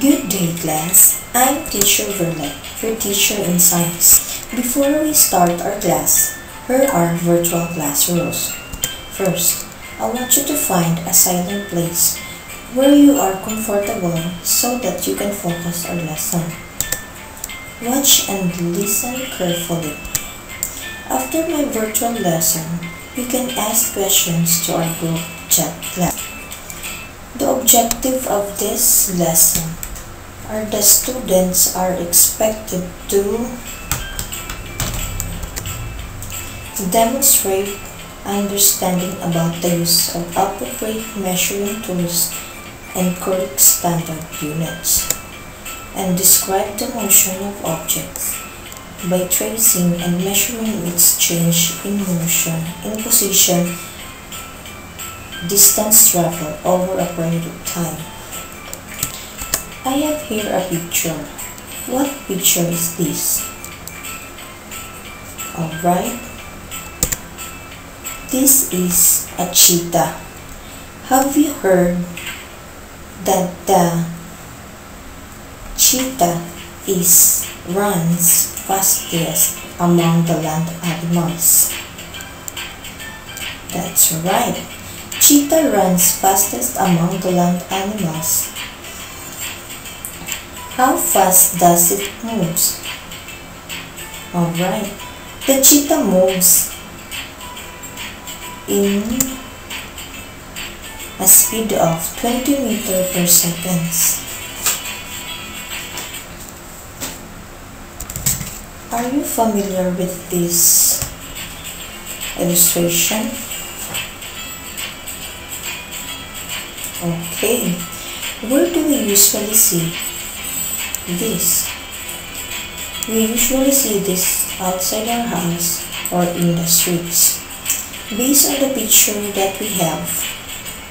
Good day, class. I'm Teacher Virlet, your teacher in science. Before we start our class, here are virtual class rules. First, I want you to find a silent place where you are comfortable so that you can focus our lesson. Watch and listen carefully. After my virtual lesson, you can ask questions to our group chat class. Objective of this lesson. Are the students are expected to demonstrate understanding about the use of appropriate measuring tools and correct standard units, and describe the motion of objects by tracing and measuring its change in motion, in position, distance travel over a period of time. I have here a picture. What picture is this? Alright. This is a cheetah. Have you heard that the cheetah is runs fastest among the land animals? That's right. Cheetah runs fastest among the land animals. How fast does it move? Alright. The cheetah moves in a speed of 20 meter per second. Are you familiar with this illustration? Okay. Where do we usually see this? We usually see this outside our house or in the streets. Based on the picture that we have,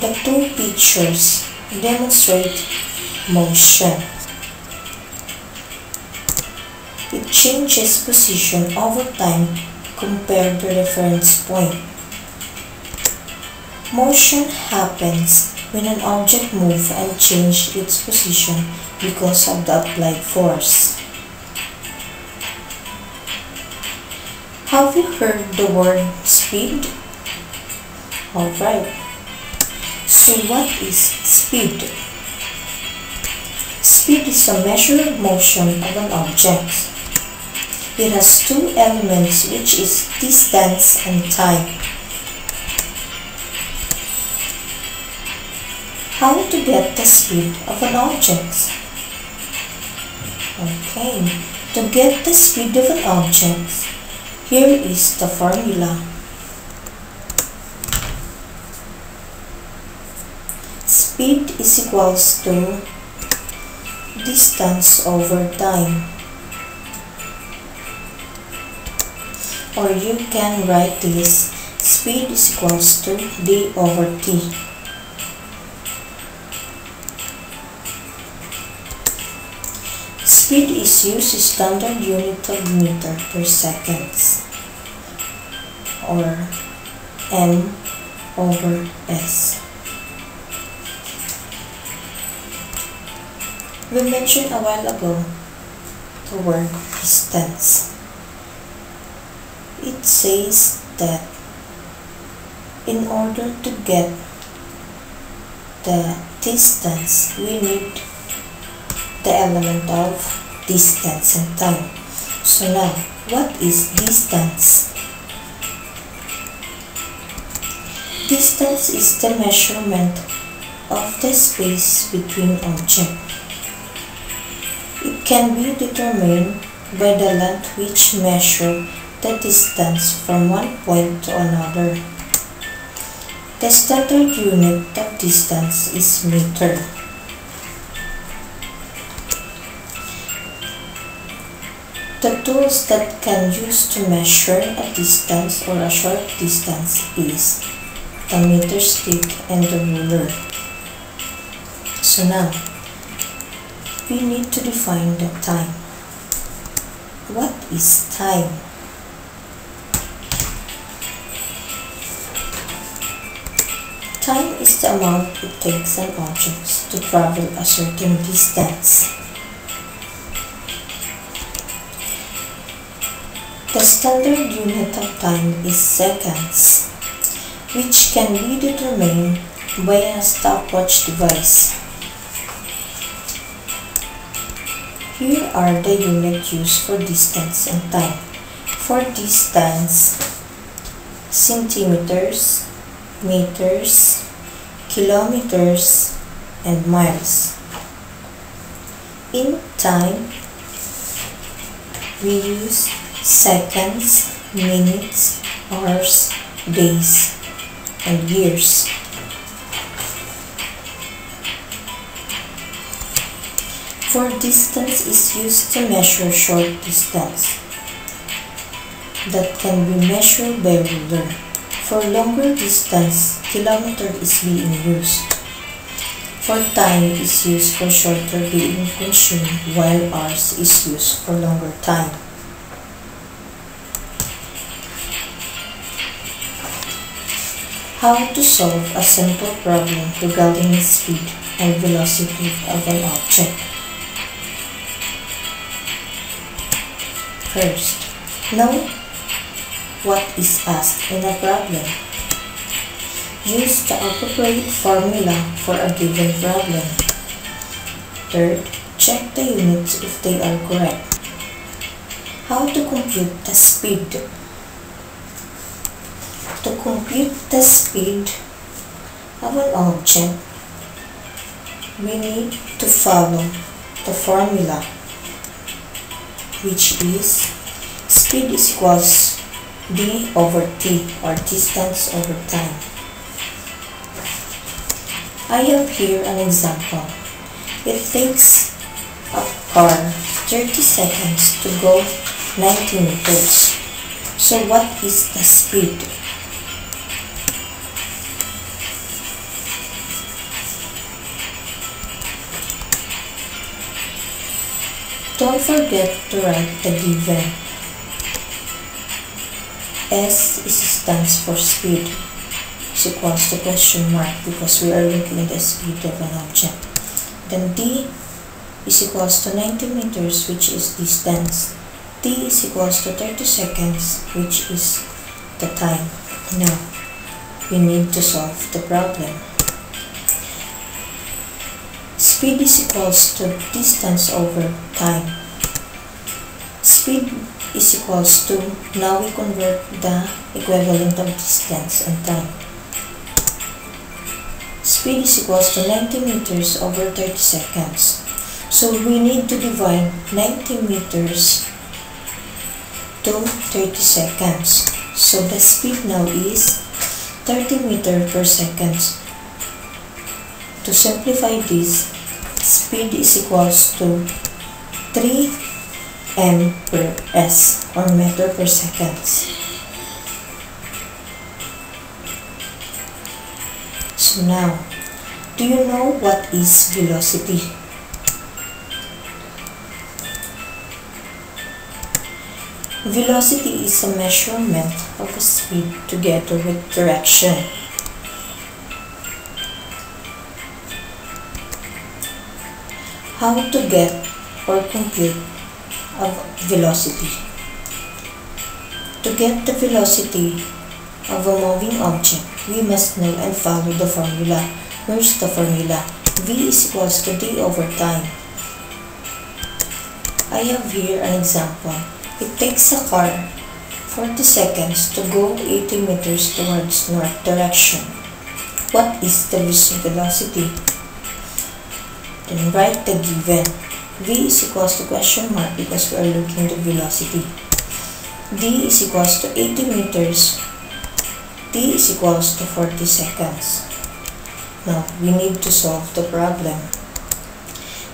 the two pictures demonstrate motion. It changes position over time compared to reference point. Motion happens when an object moves and changes its position because of the applied force. Have you heard the word speed? Alright. So what is speed? Speed is a measure of motion of an object. It has two elements which is distance and time. How to get the speed of an object? Okay, to get the speed of an object, here is the formula. Speed is equals to distance over time. Or you can write this speed is equals to d over t. Speed is used standard unit of meter per seconds or m over s. We mentioned a while ago the word distance. It says that in order to get the distance, we need the element of distance and time. So now, what is distance? Distance is the measurement of the space between objects. It can be determined by the length which measure the distance from one point to another. The standard unit of distance is meter. The tools that can use to measure a distance or a short distance is the meter stick and the ruler. So now, we need to define the time. What is time? Time is the amount it takes an object to travel a certain distance. The standard unit of time is seconds, which can be determined by a stopwatch device. Here are the units used for distance and time. For distance, centimeters, meters, kilometers, and miles. In time, we use seconds, minutes, hours, days, and years. For distance is used to measure short distance that can be measured by ruler. For longer distance, kilometer is being used. For time is used for shorter being consumed while hours is used for longer time. How to solve a simple problem regarding the speed and velocity of an object. First, know what is asked in a problem. Use the appropriate formula for a given problem. Third, check the units if they are correct. How to compute the speed. To compute the speed of an object, we need to follow the formula which is speed is equals d over t or distance over time. I have here an example. It takes a car 30 seconds to go 90 meters. So what is the speed? Don't forget to write the given. S stands for speed is equals to question mark because we are looking at the speed of an object. Then D is equals to 90 meters which is distance. T is equals to 30 seconds which is the time. Now, we need to solve the problem. Speed is equals to distance over time. Speed is equals to, now we convert the equivalent of distance and time. Speed is equals to 90 meters over 30 seconds. So we need to divide 90 meters to 30 seconds. So the speed now is 30 meter per second. To simplify this, speed is equals to 3 m per s or meter per second. So now, do you know what is velocity? Velocity is a measurement of a speed together with direction. How to get or compute a velocity. To get the velocity of a moving object, we must know and follow the formula. Here's the formula. V is equals to d over time. I have here an example. It takes a car 40 seconds to go 80 meters towards north direction. What is the velocity? Then write the given. V is equals to question mark because we are looking the velocity. D is equals to 80 meters. T is equals to 40 seconds. Now, we need to solve the problem.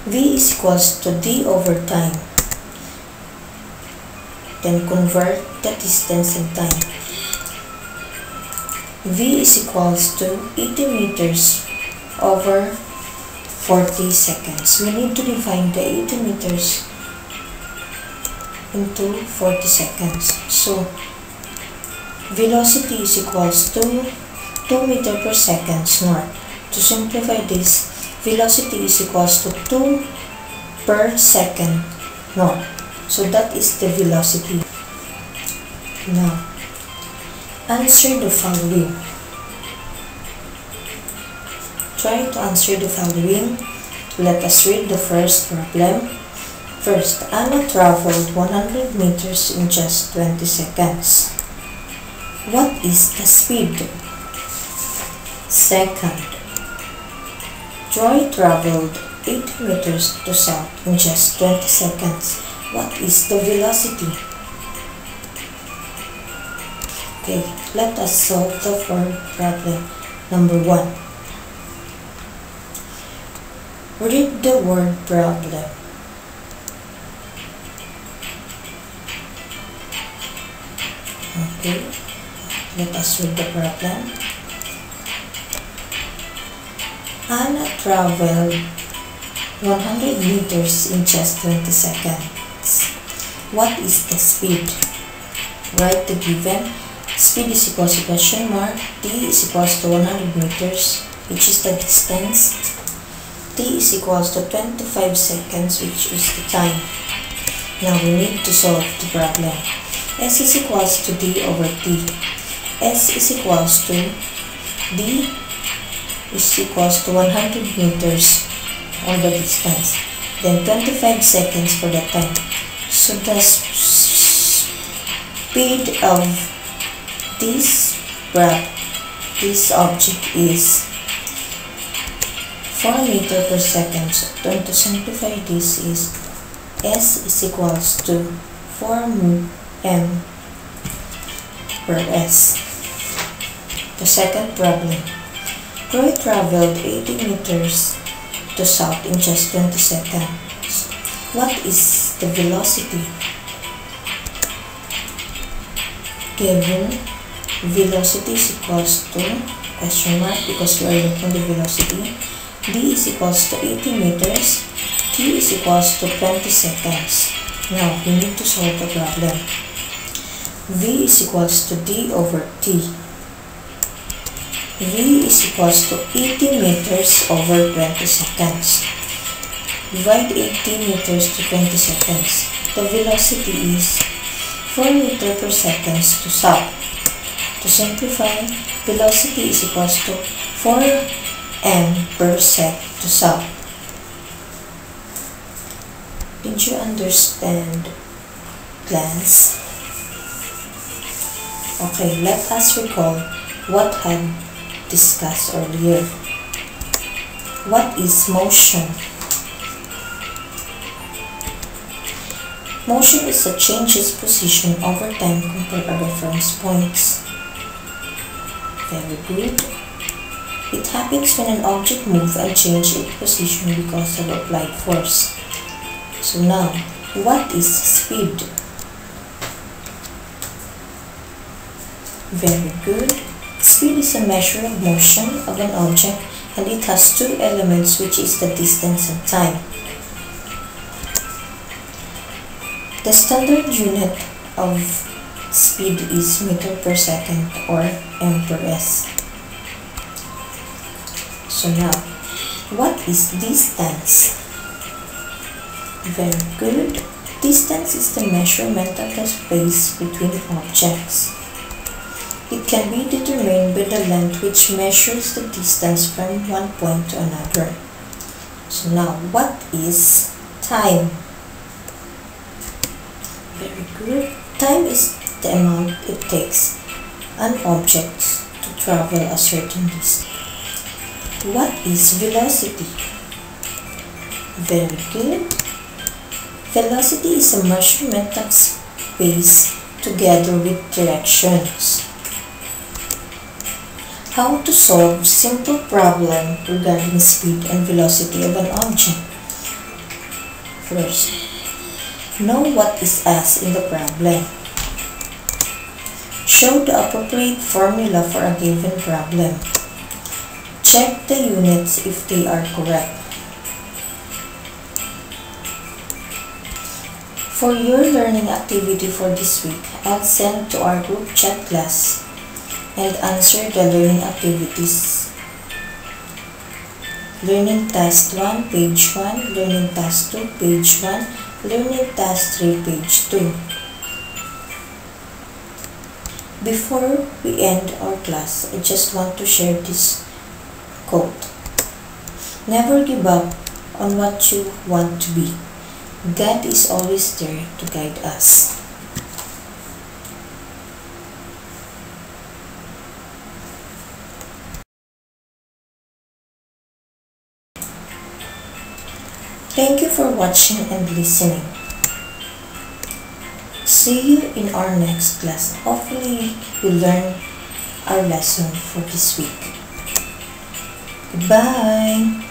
V is equals to D over time. Then convert the distance in time. V is equals to 80 meters over 40 seconds. We need to define the 80 meters into 40 seconds. So, velocity is equals to 2 meter per second north. To simplify this, velocity is equals to 2 per second north. So that is the velocity. Now, answer the following. Try to answer the following. Let us read the first problem. First, Anna traveled 100 meters in just 20 seconds. What is the speed? Second, Joy traveled 80 meters to south in just 20 seconds. What is the velocity? Okay, let us solve the word problem. Number 1. Read the word problem. Okay, let us read the problem. Anna traveled 100 meters in just 20 seconds. What is the speed? Write the given. Speed is equal to question mark. T is equals to 100 meters, which is the distance. T is equals to 25 seconds, which is the time. Now we need to solve the problem. S is equals to D over T. S is equals to D is equals to 100 meters on the distance. Then 25 seconds for the time. So the speed of this this object is 4 meter per second. So to simplify this is S is equals to 4 mu m per s. The second problem. Troy traveled 80 meters to south in just 20 seconds. What is the velocity? Given velocity is equals to question mark because we are looking the velocity. D is equals to 80 meters. T is equals to 20 seconds. Now we need to solve the problem. V is equals to D over T. V is equals to 80 meters over 20 seconds. Divide 80 meters to 20 seconds. The velocity is 4 meter per second to south. To simplify, velocity is equals to 4 m per sec to south. Did you understand, class? Okay, let us recall what had discussed earlier. What is motion? Motion is a change's position over time compared to reference points. Very good. It happens when an object moves and changes its position because of applied force. So now, what is speed? Very good. Speed is a measure of motion of an object and it has two elements which is the distance and time. The standard unit of speed is meter per second or m per s. So now, what is distance? Very good. Distance is the measurement of the space between objects. It can be determined by the length which measures the distance from one point to another. So now, what is time? Very good. Time is the amount it takes an object to travel a certain distance. What is velocity? Very good. Velocity is a measurement of space together with directions how to solve simple problem regarding speed and velocity of an object. First, know what is asked in the problem. Show the appropriate formula for a given problem. Check the units if they are correct. For your learning activity for this week, I'll send to our group chat class and answer the learning activities. Learning Task 1, page 1. Learning Task 2, page 1. Learning Task 3, page 2. Before we end our class, I just want to share this Never give up on what you want to be. God is always there to guide us. Thank you for watching and listening. See you in our next class. Hopefully, you learn our lesson for this week. Goodbye.